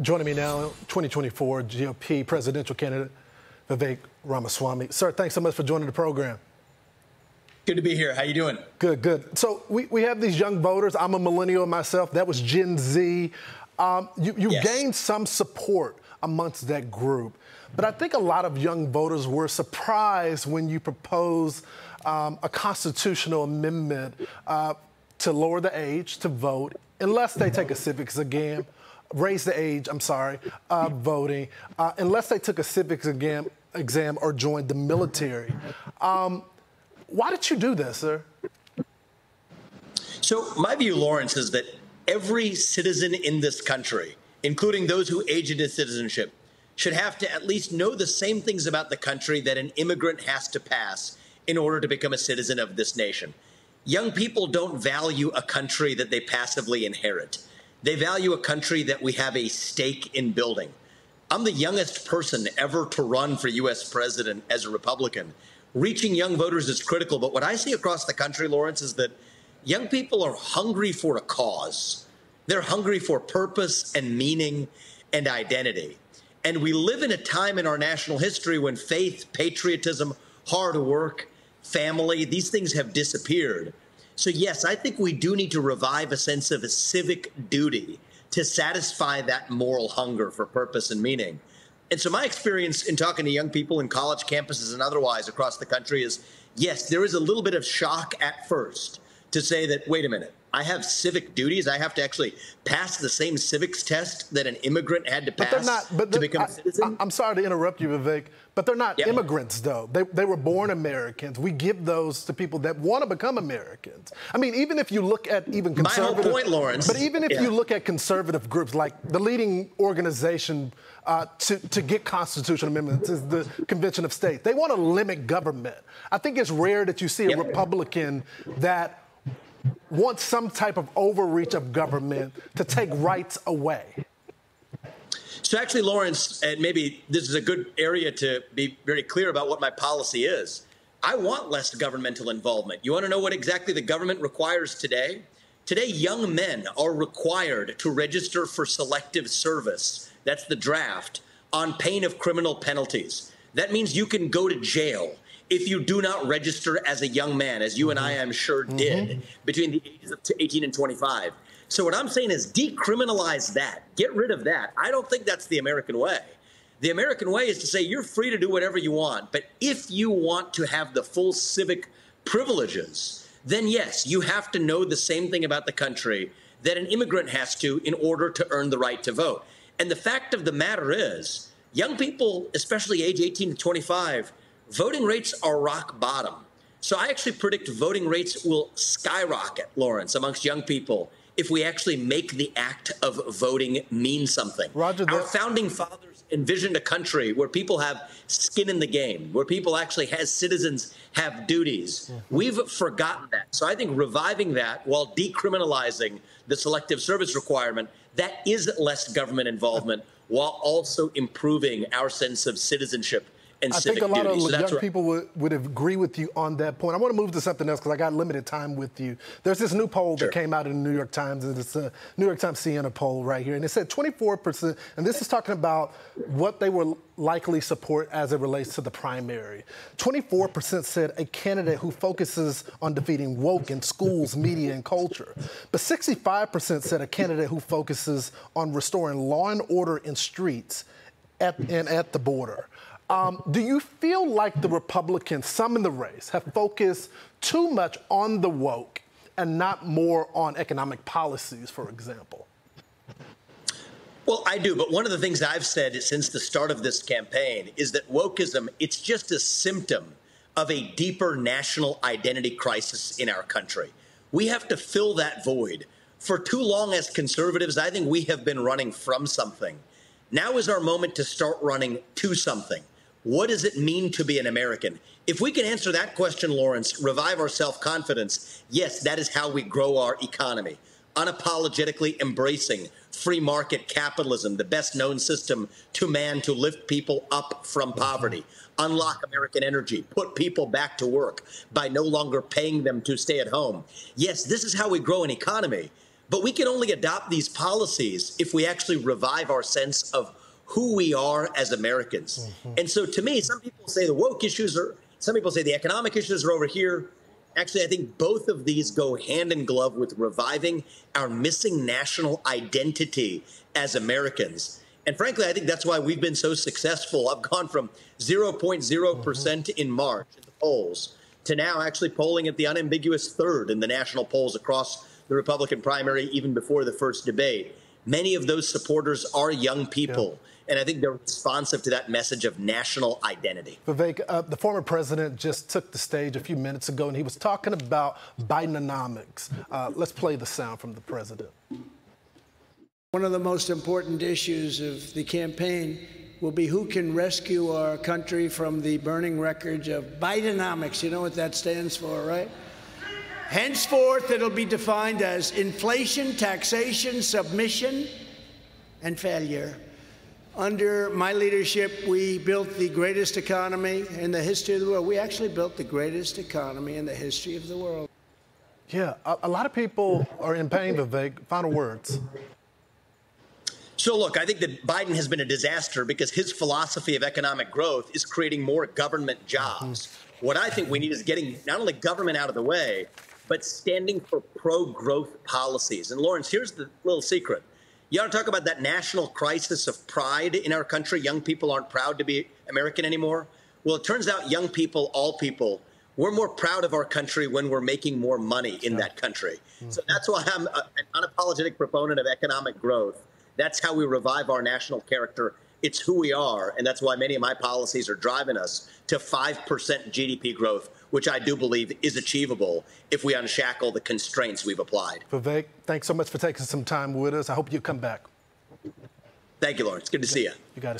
Joining me now, 2024 GOP presidential candidate Vivek Ramaswamy. Sir, thanks so much for joining the program. Good to be here. How you doing? Good, good. So we, we have these young voters. I'm a millennial myself. That was Gen Z. Um, you you yes. gained some support amongst that group. But I think a lot of young voters were surprised when you proposed um, a constitutional amendment uh, to lower the age to vote, unless they take a civics exam, raise the age, I'm sorry, of voting, uh, unless they took a civics exam, exam or joined the military. Um, why did you do this, sir? So, my view, Lawrence, is that every citizen in this country, including those who age into citizenship, should have to at least know the same things about the country that an immigrant has to pass in order to become a citizen of this nation. Young people don't value a country that they passively inherit. They value a country that we have a stake in building. I'm the youngest person ever to run for U.S. president as a Republican reaching young voters is critical. But what I see across the country, Lawrence, is that young people are hungry for a cause. They're hungry for purpose and meaning and identity. And we live in a time in our national history when faith, patriotism, hard work, family, these things have disappeared. So, yes, I think we do need to revive a sense of a civic duty to satisfy that moral hunger for purpose and meaning. And so my experience in talking to young people in college campuses and otherwise across the country is yes, there is a little bit of shock at first to say that, wait a minute, I have civic duties. I have to actually pass the same civics test that an immigrant had to pass but not, but to become I, a citizen. I, am sorry to interrupt you, Vivek, but they're not yeah. immigrants, though. They, they were born Americans. We give those to people that want to become Americans. I mean, even if you look at even conservative... My whole point, Lawrence. But even if yeah. you look at conservative groups, like the leading organization uh, to, to get constitutional amendments is the Convention of States. They want to limit government. I think it's rare that you see a. Republican that wants some type of overreach of government to take rights away. So, actually, Lawrence, and maybe this is a good area to be very clear about what my policy is. I want less governmental involvement. You want to know what exactly the government requires today? Today, young men are required to register for selective service. That's the draft on pain of criminal penalties. That means you can go to jail if you do not register as a young man, as you mm-hmm. and I, I'm sure, mm-hmm. did mm-hmm. between the ages of 18 and 25. So, what I'm saying is decriminalize that, get rid of that. I don't think that's the American way. The American way is to say you're free to do whatever you want, but if you want to have the full civic privileges, then yes, you have to know the same thing about the country that an immigrant has to in order to earn the right to vote. And the fact of the matter is, young people, especially age 18 to 25, voting rates are rock bottom. So I actually predict voting rates will skyrocket, Lawrence, amongst young people if we actually make the act of voting mean something. Roger Our founding fathers envisioned a country where people have skin in the game, where people actually, as citizens, have duties. Mm-hmm. We've forgotten that. So I think reviving that while decriminalizing the selective service requirement, that is less government involvement while also improving our sense of citizenship and I think a lot duty. of so young people would, would agree with you on that point. I want to move to something else because I got limited time with you. There's this new poll sure. that came out in the New York Times, and it's a New York Times Siena poll right here, and it said 24%, and this is talking about what they will likely support as it relates to the primary. 24% said a candidate who focuses on defeating woke in schools, media, and culture. But 65% said a candidate who focuses on restoring law and order in streets at, and at the border. Um, do you feel like the Republicans, some in the race, have focused too much on the woke and not more on economic policies, for example? Well, I do, but one of the things I've said since the start of this campaign is that wokeism, it's just a symptom of a deeper national identity crisis in our country. We have to fill that void. For too long as conservatives, I think we have been running from something. Now is our moment to start running to something. What does it mean to be an American? If we can answer that question, Lawrence, revive our self confidence, yes, that is how we grow our economy. Unapologetically embracing free market capitalism, the best known system to man to lift people up from mm-hmm. poverty, unlock American energy, put people back to work by no longer paying them to stay at home. Yes, this is how we grow an economy. But we can only adopt these policies if we actually revive our sense of who we are as Americans. Mm-hmm. And so to me, some people say the woke issues are, some people say the economic issues are over here. Actually, I think both of these go hand in glove with reviving our missing national identity as Americans. And frankly, I think that's why we've been so successful. I've gone from 0.0% mm hmm in March in the polls to now actually polling at the unambiguous third in the national polls across the Republican primary, even before the first debate. Many of those supporters are young people. Yeah. And I think they're responsive to that message of national identity. Vivek, uh, the former president just took the stage a few minutes ago and he was talking about Bidenomics. Uh, let's play the sound from the president. One of the most important issues of the campaign will be who can rescue our country from the burning wreckage of Bidenomics. You know what that stands for, right? Henceforth, it'll be defined as inflation, taxation, submission, and failure. Under my leadership, we built the greatest economy in the history of the world. We actually built the greatest economy in the history of the world. Yeah, a, a lot of people are in pain, Vivek. Final words. So, look, I think that Biden has been a disaster because his philosophy of economic growth is creating more government jobs. Mm-hmm. What I think we need is getting not only government out of the way, but standing for pro growth policies. And Lawrence, here's the little secret. You want to talk about that national crisis of pride in our country? Young people aren't proud to be American anymore. Well, it turns out young people, all people, we're more proud of our country when we're making more money in that country. Mm-hmm. So that's why I'm an unapologetic proponent of economic growth. That's how we revive our national character it's who we are, and that's why many of my policies are driving us to 5% GDP growth, which I do believe is achievable if we unshackle the constraints we've applied. Vivek, thanks so much for taking some time with us. I hope you come back. Thank you, Lawrence. Good to see you. You got it.